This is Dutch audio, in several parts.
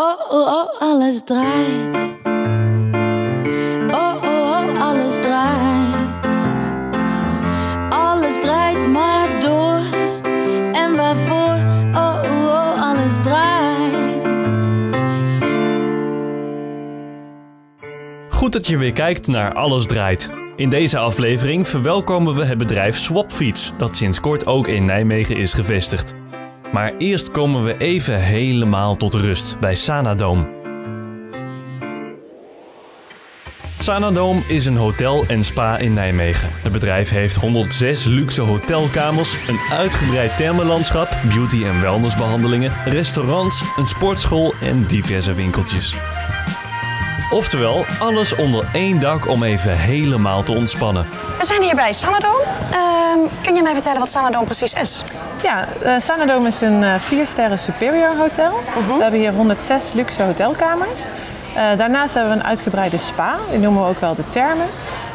Oh, oh, oh, alles draait. Oh, oh, oh, alles draait. Alles draait maar door. En waarvoor? Oh, oh, oh, alles draait. Goed dat je weer kijkt naar Alles Draait. In deze aflevering verwelkomen we het bedrijf Swapfiets, dat sinds kort ook in Nijmegen is gevestigd. Maar eerst komen we even helemaal tot rust bij Sanadome. Sanadome is een hotel en spa in Nijmegen. Het bedrijf heeft 106 luxe hotelkamers, een uitgebreid thermenlandschap, beauty- en wellnessbehandelingen, restaurants, een sportschool en diverse winkeltjes. Oftewel, alles onder één dak om even helemaal te ontspannen. We zijn hier bij Sanadome. Ehm, kun je mij vertellen wat Sanadome precies is? Ja, uh, Sanadome is een uh, vier sterren superior hotel. We hebben hier 106 luxe hotelkamers. Uh, daarnaast hebben we een uitgebreide spa, die noemen we ook wel de termen.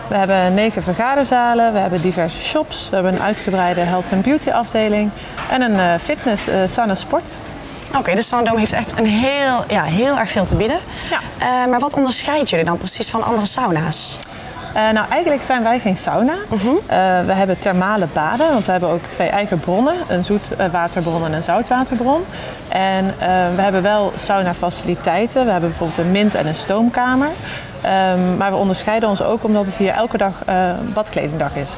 We hebben negen vergaderzalen, we hebben diverse shops, we hebben een uitgebreide health and beauty afdeling en een fitness, Sana Sport. Oké, okay, dus heeft echt een heel, ja, heel erg veel te bieden. Ja. Uh, maar wat onderscheidt jullie dan precies van andere sauna's? Uh, nou, eigenlijk zijn wij geen sauna. Uh -huh. uh, we hebben thermale baden, want we hebben ook twee eigen bronnen. Een zoetwaterbron en een zoutwaterbron. En we hebben wel sauna-faciliteiten. We hebben bijvoorbeeld een mint- en een stoomkamer. Um, maar we onderscheiden ons ook omdat het hier elke dag badkledingdag is.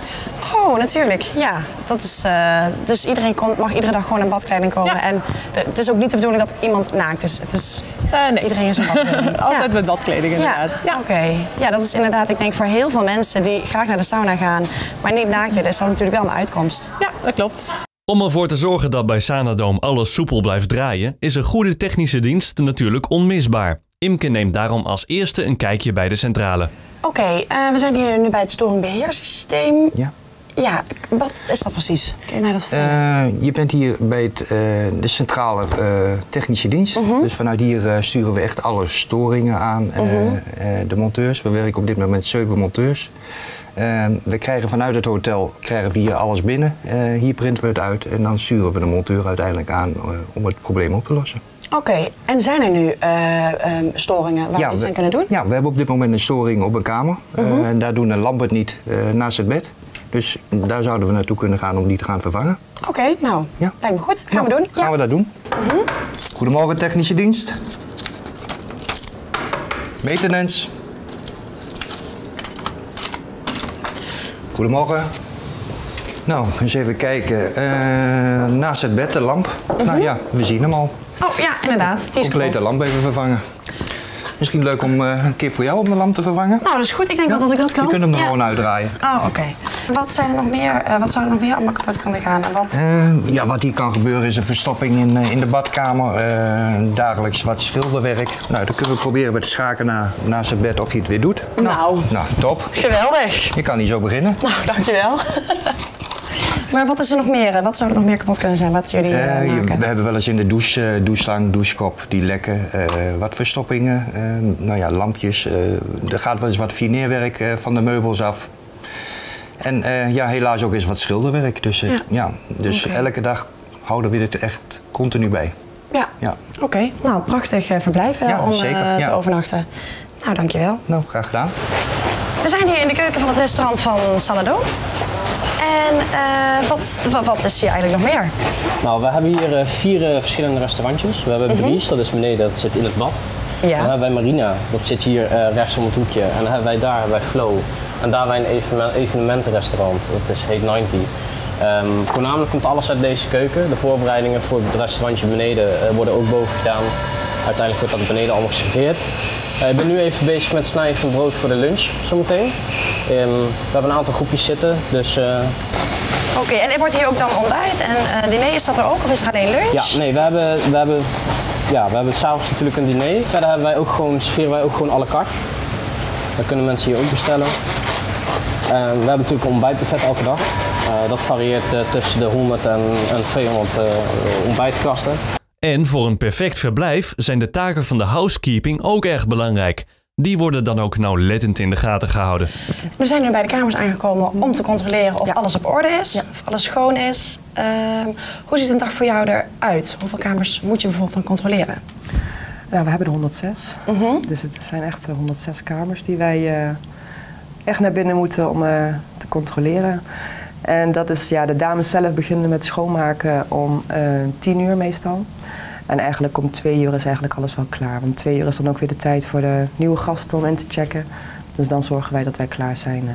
Oh, natuurlijk. Ja, dat is, uh, dus iedereen komt, mag iedere dag gewoon in badkleding komen. Ja. En de, het is ook niet de bedoeling dat iemand naakt is. Het is uh, nee. iedereen is in badkleding. Altijd met badkleding inderdaad. Ja, ja. oké. Okay. Ja, dat is inderdaad, ik denk voor heel veel mensen die graag naar de sauna gaan, maar niet naakt willen, is dat natuurlijk wel een uitkomst. Ja, dat klopt. Om ervoor te zorgen dat bij Sanadome alles soepel blijft draaien, is een goede technische dienst natuurlijk onmisbaar. Imke neemt daarom als eerste een kijkje bij de centrale. Oké, okay, uh, we zijn hier nu bij het storingbeheersysteem. Ja. Ja, wat is dat precies? Kun je mij dat vertellen? Uh, je bent hier bij het, uh, de centrale uh, technische dienst. Mhm. -huh. Dus vanuit hier sturen we echt alle storingen aan Mhm. -huh. de monteurs. We werken op dit moment met zeven monteurs. we krijgen vanuit het hotel krijgen we hier alles binnen. hier printen we het uit en dan sturen we de monteur uiteindelijk aan om het probleem op te lossen. Oké, okay. en zijn er nu um, storingen waar ja, we iets aan kunnen doen? Ja, we hebben op dit moment een storing op een kamer. Uh -huh. en daar doen een lamp het niet naast het bed. Dus daar zouden we naartoe kunnen gaan om die te gaan vervangen. Oké, okay, nou, ja. lijkt me goed. Gaan nou, we doen. Gaan ja. we dat doen. -huh. Goedemorgen technische dienst. Maintenance. Goedemorgen. Nou, eens even kijken. Uh, naast het bed de lamp. Nou ja, we zien hem al. Oh ja, inderdaad. Die is Complete lamp even vervangen. Misschien leuk om uh, een keer voor jou om de lamp te vervangen. Nou, dat is goed. Ik denk ja. dat ik dat kan. Je kunt hem er gewoon uitdraaien. Oh, oké. Okay. Wat zijn er nog meer? Uh, wat zou er nog meer allemaal kapot kunnen gaan? En wat? Uh, ja, wat hier kan gebeuren is een verstopping in, in de badkamer. dagelijks wat schilderwerk. Nou, dan kunnen we proberen met de schaken na, naast het bed of je het weer doet. Nou. Nou, nou top. Geweldig. Je kan niet zo beginnen. Nou, dankjewel. Maar wat is er nog meer? Wat zou er nog meer kapot kunnen zijn wat jullie uh, uh, maken? We hebben wel eens in de douche, uh, doucheslang, douchekop die lekken. Uh, wat verstoppingen, nou ja, lampjes. er gaat wel eens wat fineerwerk van de meubels af. En ja, helaas ook eens wat schilderwerk. Dus, ja. ja dus okay. elke dag houden we dit echt continu bij. Ja, ja. oké. Okay. Nou, prachtig verblijf ja, om zeker, te overnachten. Nou, dankjewel. Nou, graag gedaan. We zijn hier in de keuken van het restaurant van Salado. En uh, wat, wat, wat, is hier eigenlijk nog meer? Nou, we hebben hier uh, vier uh, verschillende restaurantjes. We hebben -huh. dat is beneden, dat zit in het bad. Ja. Dan hebben wij Marina, dat zit hier rechts om het hoekje. En dan hebben wij daar bij Flow. En daar hebben wij een evenement, evenementenrestaurant, dat is, heet 90. Um, voornamelijk komt alles uit deze keuken. De voorbereidingen voor het restaurantje beneden worden ook boven gedaan. Uiteindelijk wordt dat beneden allemaal geserveerd. Uh, ik ben nu even bezig met snijden van brood voor de lunch zometeen. Um, we hebben een aantal groepjes zitten, dus... Uh... Oké, okay, en wordt hier ook dan ontbijt en uh, diner, is dat er ook of is er alleen lunch? Ja, nee, we hebben, we hebben, ja, we hebben s'avonds natuurlijk een diner. Verder hebben wij ook gewoon, serveren wij ook gewoon à la carte. Dat kunnen mensen hier ook bestellen. Uh, we hebben natuurlijk een ontbijtbuffet elke dag. Uh, dat varieert uh, tussen de 100 en, en 200 ontbijtgasten. En voor een perfect verblijf zijn de taken van de housekeeping ook erg belangrijk. Die worden dan ook nauwlettend in de gaten gehouden. We zijn nu bij de kamers aangekomen om te controleren of Ja. alles op orde is, Ja. of alles schoon is. Ehm, hoe ziet een dag voor jou eruit? Hoeveel kamers moet je bijvoorbeeld dan controleren? Nou, we hebben er 106. Dus het zijn echt eh, 106 kamers die wij eh, echt naar binnen moeten om eh, te controleren. En dat is, ja, de dames zelf beginnen met schoonmaken om eh 10 uur meestal. En eigenlijk om twee uur is eigenlijk alles wel klaar. Want twee uur is dan ook weer de tijd voor de nieuwe gasten om in te checken. Dus dan zorgen wij dat wij klaar zijn eh,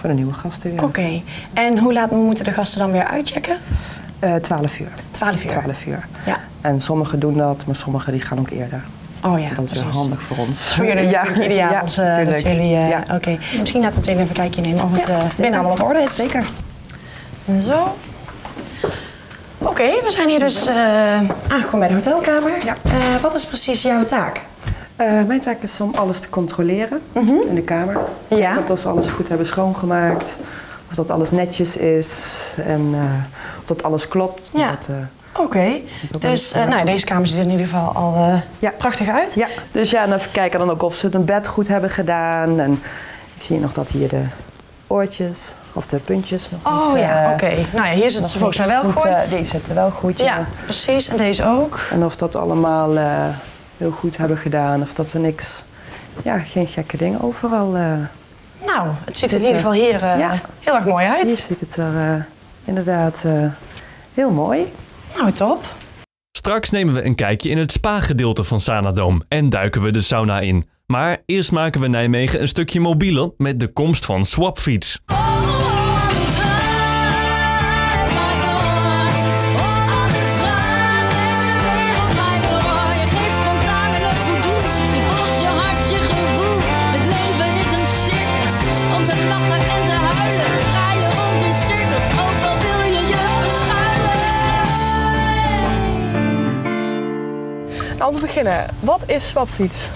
voor de nieuwe gasten weer. Oké. En hoe laat moeten de gasten dan weer uitchecken? Eh 12 uur. 12 uur. 12 uur. Ja. En sommigen doen dat, maar sommigen die gaan ook eerder. Oh ja, dat is precies. handig voor ons. Voor jullie natuurlijk ideaal. Ja, als, eh, dat jullie, Ja. Oké. Misschien laten we meteen even een kijkje nemen of het Ja, binnen allemaal op orde is. Zeker. Zo. Oké, we zijn hier dus eh, aangekomen bij de hotelkamer. Ja. Eh, wat is precies jouw taak? Eh, mijn taak is om alles te controleren in de kamer. Mhm. Ja. Dat ze alles goed hebben schoongemaakt. Of dat alles netjes is. En eh, of dat alles klopt. Ja. Dat, eh, Oké, dus eh, nou, deze kamer ziet er in ieder geval al eh, Ja. prachtig uit. ja, dus ja, en even kijken dan ook of ze hun bed goed hebben gedaan. En ik zie nog dat hier de oortjes of de puntjes nog Oh niet, ja, eh, oké. Nou ja, hier zitten ze volgens mij wel goed. eh, die zitten wel goed, ja. ja, precies. En deze ook. En of dat allemaal eh, heel goed hebben gedaan. Of dat er niks, ja, geen gekke dingen overal... eh, Nou, het ziet er in ieder geval hier eh, Ja. heel erg mooi uit. Hier ziet het er eh, inderdaad eh, heel mooi. Nou, top. Straks nemen we een kijkje in het spa-gedeelte van Sanadome en duiken we de sauna in. Maar eerst maken we Nijmegen een stukje mobieler met de komst van Swapfiets. Nou, om te beginnen, wat is Swapfiets?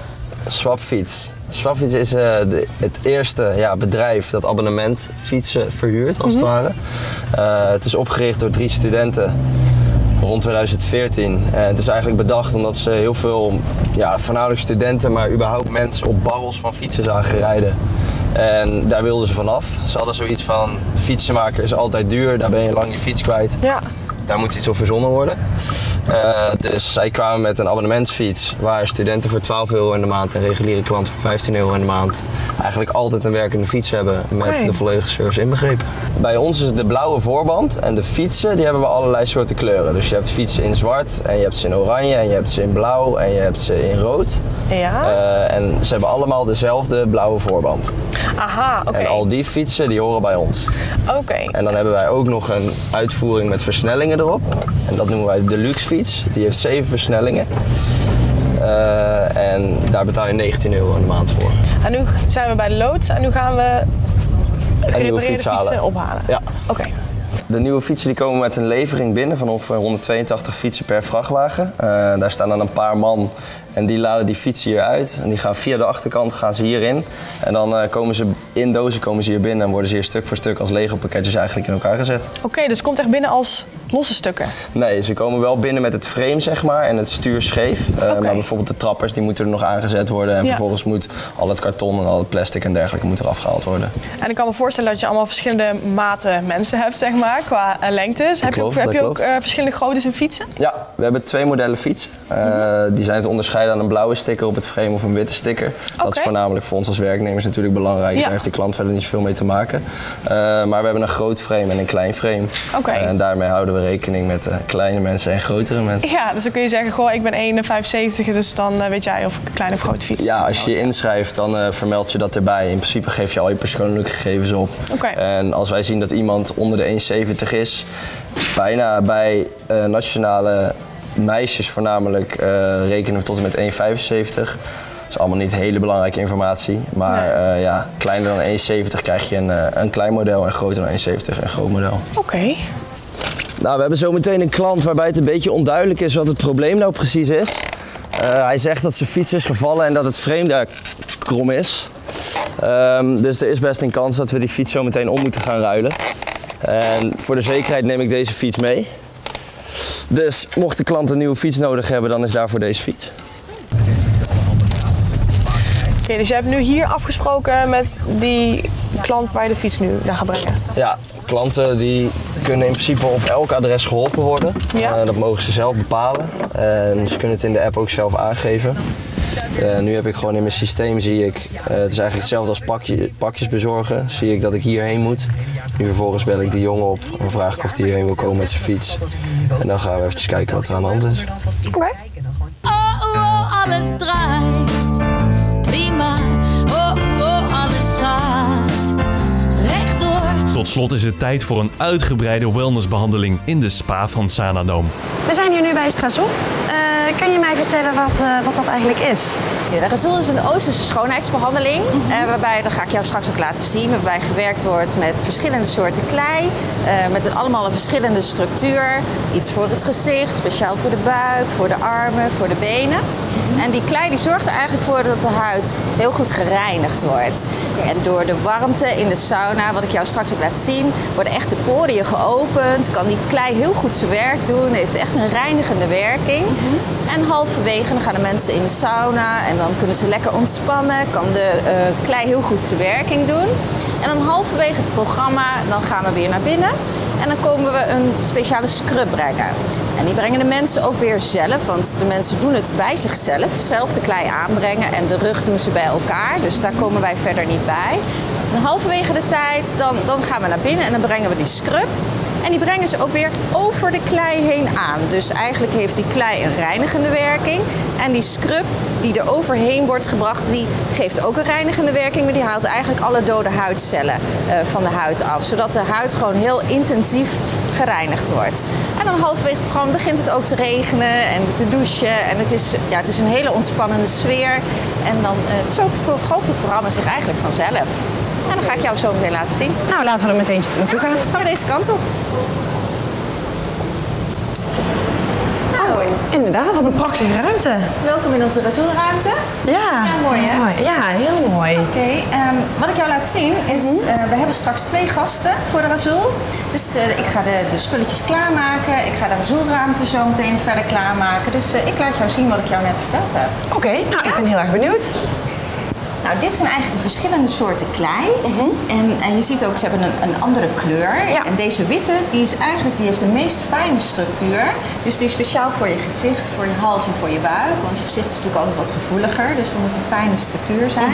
Swapfiets. Swapfiets is eh, de- het eerste ja, bedrijf dat abonnement fietsen verhuurt, als het ware. Eh, het is opgericht door drie studenten rond 2014. En het is eigenlijk bedacht omdat ze heel veel, ja, voornamelijk studenten, maar überhaupt mensen op barrels van fietsen zagen rijden. En daar wilden ze vanaf. Ze hadden zoiets van, fietsen maken is altijd duur, daar ben je lang je fiets kwijt. Ja. Daar moet iets op verzonnen worden. Eh, dus zij kwamen met een abonnementsfiets waar studenten voor 12 euro in de maand en reguliere klanten voor 15 euro in de maand eigenlijk altijd een werkende fiets hebben met de volledige service inbegrepen. Bij ons is het de blauwe voorband en de fietsen die hebben we allerlei soorten kleuren. Dus je hebt fietsen in zwart en je hebt ze in oranje en je hebt ze in blauw en je hebt ze in rood. Ja. Eh, en ze hebben allemaal dezelfde blauwe voorband. Aha, oké. En al die fietsen die horen bij ons. Oké. En dan hebben wij ook nog een uitvoering met versnellingen erop. En dat noemen wij de deluxe fiets. Die heeft zeven versnellingen. Eh, en daar betaal je 19 euro in de maand voor. En nu zijn we bij de loods en nu gaan we gerepareerde fiets halen. fietsen ophalen. Ja. Oké. De nieuwe fietsen die komen met een levering binnen van ongeveer 182 fietsen per vrachtwagen. Eh, daar staan dan een paar man en die laden die fietsen hier uit. En die gaan via de achterkant gaan ze hierin. En dan eh, komen ze in dozen komen ze hier binnen en worden ze hier stuk voor stuk als Lego pakketjes eigenlijk in elkaar gezet. Oké, dus het komt echt binnen als losse stukken. Nee, ze komen wel binnen met het frame zeg maar en het stuur scheef. Eh, Maar bijvoorbeeld de trappers die moeten er nog aangezet worden. En Ja. vervolgens moet al het karton en al het plastic en dergelijke moet er afgehaald worden. En ik kan me voorstellen dat je allemaal verschillende maten mensen hebt, zeg maar, qua eh, lengtes. heb je ook, heb je ook eh, verschillende groottes in fietsen? Ja, we hebben twee modellen fietsen. Eh, Die zijn te onderscheiden aan een blauwe sticker op het frame of een witte sticker. Dat is voornamelijk voor ons als werknemers natuurlijk belangrijk. Ja. Daar heeft de klant verder niet zoveel mee te maken. Maar we hebben een groot frame en een klein frame. En daarmee houden we rekening met eh, kleine mensen en grotere mensen. Ja, dus dan kun je zeggen, goh, ik ben 1,75, dus dan eh, weet jij of ik een kleine of grote fiets Ja, als je je inschrijft, dan eh, vermeld je dat erbij. In principe geef je al je persoonlijke gegevens op. Oké. En als wij zien dat iemand onder de 1,70 is, bijna bij nationale meisjes voornamelijk rekenen we tot en met 1,75. Dat is allemaal niet hele belangrijke informatie. Maar ja, kleiner dan 1,70 krijg je een, een klein model en groter dan 1,70 een groot model. Oké. Nou, we hebben zo meteen een klant waarbij het een beetje onduidelijk is wat het probleem nou precies is. Eh, hij zegt dat zijn fiets is gevallen en dat het frame daar krom is. Ehm, dus er is best een kans dat we die fiets zo meteen om moeten gaan ruilen. En voor de zekerheid neem ik deze fiets mee. Dus mocht de klant een nieuwe fiets nodig hebben, dan is daarvoor deze fiets. Oké, dus je hebt nu hier afgesproken met die klant waar je de fiets nu naar gaat brengen. Ja, klanten die kunnen in principe op elk adres geholpen worden. Ja. Eh, dat mogen ze zelf bepalen. En ze kunnen het in de app ook zelf aangeven. Eh, nu heb ik gewoon in mijn systeem, zie ik, eh, het is eigenlijk hetzelfde als pakje, pakjes bezorgen. Zie ik dat ik hierheen moet. Nu vervolgens bel ik die jongen op en vraag ik of hij hierheen wil komen met zijn fiets. En dan gaan we even kijken wat er aan de hand is. Oké. Oh, oh, oh, alles draait. Tot slot is het tijd voor een uitgebreide wellnessbehandeling in de spa van Sanadome. We zijn hier nu bij Strasol. Eh kun je mij vertellen wat, eh, wat dat eigenlijk is? Ja, de Razul is een Oosterse schoonheidsbehandeling. eh, waarbij, dat ga ik jou straks ook laten zien, waarbij gewerkt wordt met verschillende soorten klei. eh, met een, allemaal een verschillende structuur. Iets voor het gezicht, speciaal voor de buik, voor de armen, voor de benen. En die klei die zorgt er eigenlijk voor dat de huid heel goed gereinigd wordt. En door de warmte in de sauna, wat ik jou straks ook laat zien, worden echt de poriën geopend. Kan die klei heel goed zijn werk doen. Heeft echt een reinigende werking. En halverwege dan gaan de mensen in de sauna en dan kunnen ze lekker ontspannen. Kan de eh, klei heel goed zijn werking doen. En dan halverwege het programma, dan gaan we weer naar binnen. En dan komen we een speciale scrub brengen. En die brengen de mensen ook weer zelf, want de mensen doen het bij zichzelf. Zelf de klei aanbrengen en de rug doen ze bij elkaar. Dus daar komen wij verder niet bij. En halverwege de tijd, dan, dan gaan we naar binnen en dan brengen we die scrub. En die brengen ze ook weer over de klei heen aan. Dus eigenlijk heeft die klei een reinigende werking. En die scrub die er overheen wordt gebracht, die geeft ook een reinigende werking. Maar die haalt eigenlijk alle dode huidcellen eh, van de huid af. Zodat de huid gewoon heel intensief gereinigd wordt. En dan halverwege het programma begint het ook te regenen en te douchen. En het is, ja, het is een hele ontspannende sfeer. En dan uh, zo verhoogt het programma zich eigenlijk vanzelf. En dan ga ik jou zo meteen laten zien. Nou, laten we er meteen naartoe gaan. Gaan we deze kant op. Nou, Inderdaad, wat een prachtige ruimte. welkom in onze Razulruimte. Ja, Ja, mooi, hè? Ja, heel mooi. Oké, ehm, wat ik jou laat zien is, eh, we hebben straks twee gasten voor de Razul. Dus eh, ik ga de, de spulletjes klaarmaken. Ik ga de Razulruimte zo meteen verder klaarmaken. Dus eh, ik laat jou zien wat ik jou net verteld heb. Oké, nou, ik ben heel erg benieuwd. Nou, dit zijn eigenlijk de verschillende soorten klei. en, en je ziet ook, ze hebben een, een andere kleur. Ja. En deze witte, die, is eigenlijk, die heeft de meest fijne structuur. Dus die is speciaal voor je gezicht, voor je hals en voor je buik. Want je gezicht is natuurlijk altijd wat gevoeliger. Dus er moet een fijne structuur zijn.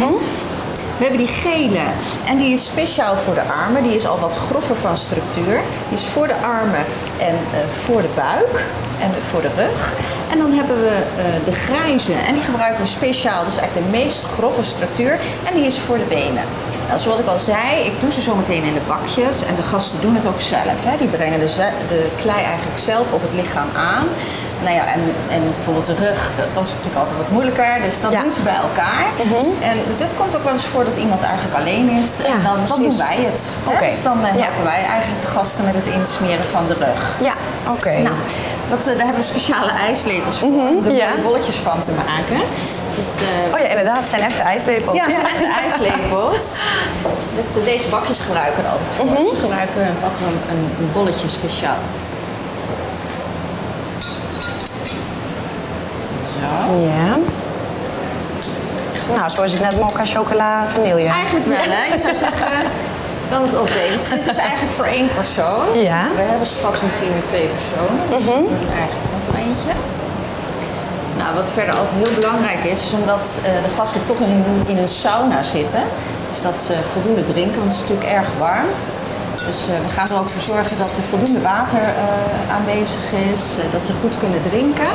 We hebben die gele en die is speciaal voor de armen. Die is al wat grover van structuur. Die is voor de armen en eh, voor de buik en voor de rug. En dan hebben we eh, de grijze en die gebruiken we speciaal. Dus eigenlijk de meest grove structuur en die is voor de benen. Nou, zoals ik al zei, ik doe ze zo meteen in de bakjes en de gasten doen het ook zelf. Hè. Die brengen de, de klei eigenlijk zelf op het lichaam aan. Nou ja, en, en bijvoorbeeld de rug, dat, dat is natuurlijk altijd wat moeilijker. Dus dat Ja. doen ze bij elkaar. En dit komt ook wel eens voor dat iemand eigenlijk alleen is. Ja, en dan, dan doen wij het. Dus dan eh, Ja. helpen wij eigenlijk de gasten met het insmeren van de rug. Ja, oké. Nou, dat, eh, daar hebben we speciale ijslepels voor. om er ja. bolletjes van te maken. Dus, eh, Oh ja, inderdaad, het zijn echte ijslepels. ja, het zijn echte ijslepels. Dus eh, deze bakjes gebruiken we altijd voor. Dus we gebruiken, pakken we een, een bolletje speciaal. Zo. Ja. Nou, zoals ik net mokka, chocola, vanille. Eigenlijk wel, hè? Je zou zeggen, kan het opdelen. Dus dit is eigenlijk voor één persoon. Ja. We hebben straks om tien uur twee personen. Dus we doen er eigenlijk nog eentje. Nou, wat verder altijd heel belangrijk is, is omdat eh, de gasten toch in, in een sauna zitten. Is dat ze voldoende drinken, want het is natuurlijk erg warm. Dus eh, we gaan er ook voor zorgen dat er voldoende water eh, aanwezig is, dat ze goed kunnen drinken.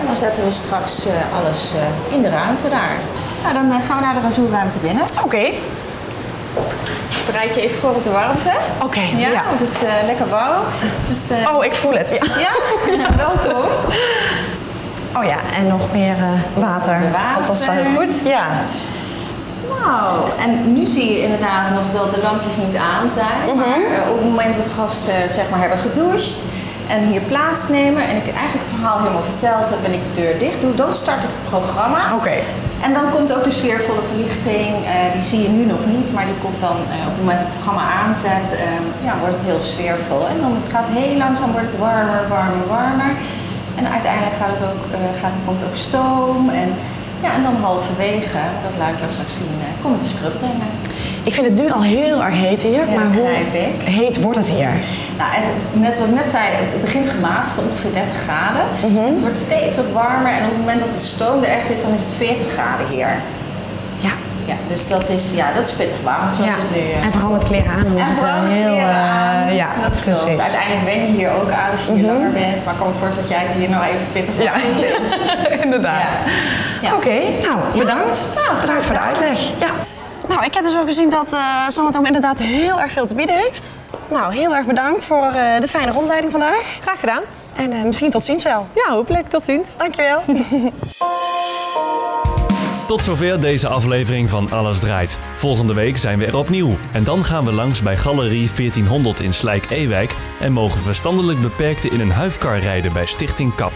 En dan zetten we straks alles in de ruimte daar. Nou, dan eh, gaan we naar de razoerruimte binnen. Oké. Bereid je even voor op de warmte. Oké, Ja, ja. want het is eh, lekker warm. Dus, eh, Oh, ik voel het. Ja. Ja, welkom. Oh ja, en nog meer eh, water. De water. Dat was wel goed. Ja. Wauw, en nu zie je inderdaad nog dat de lampjes niet aan zijn. Maar eh, op het moment dat gasten zeg maar, hebben gedoucht en hier plaatsnemen en ik eigenlijk het verhaal helemaal verteld heb en ik de deur dicht doe, dan start ik het programma. Oké. En dan komt ook de sfeervolle verlichting. eh, die zie je nu nog niet, maar die komt dan eh, op het moment dat het programma aanzet, eh, ja, wordt het heel sfeervol. En dan gaat het heel langzaam wordt het warmer, warmer, warmer. En uiteindelijk gaat het ook, eh, gaat, komt ook stoom. En, ja, en dan halverwege, dat laat ik jou straks zien, eh, kom ik de scrub brengen. Ik vind het nu al heel erg heet hier, Ja, maar hoe ik. heet wordt het hier? Nou, het- net wat ik net zei, het begint gematigd, ongeveer 30 graden. Mhm. Het wordt steeds wat warmer en op het moment dat de stoom er echt is, dan is het 40 graden hier. Ja. Ja, dus dat is, ja, dat is pittig warm zoals Ja. het nu... eh, En vooral met kleren aan, dan is En het vooral wel heel... eh, ja, dat precies. Mhm. Uiteindelijk ben je hier ook aan als je hier langer bent. Maar ik kan me voorstellen dat jij het hier nou even pittig Ja. warm vindt. Inderdaad. Ja. Oké, nou bedankt. Nou, bedankt voor de uitleg. Ja. Nou, ik heb dus ook gezien dat eh Sanadome inderdaad heel erg veel te bieden heeft. Nou, heel erg bedankt voor eh, de fijne rondleiding vandaag. Graag gedaan. En eh, misschien tot ziens wel. Ja, hopelijk. Tot ziens. Dankjewel. Tot zover deze aflevering van Alles Draait. Volgende week zijn we er opnieuw. En dan gaan we langs bij Galerie 1400 in Slijk-Ewijk en mogen verstandelijk beperkten in een huifkar rijden bij Stichting KAP.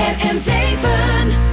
RN7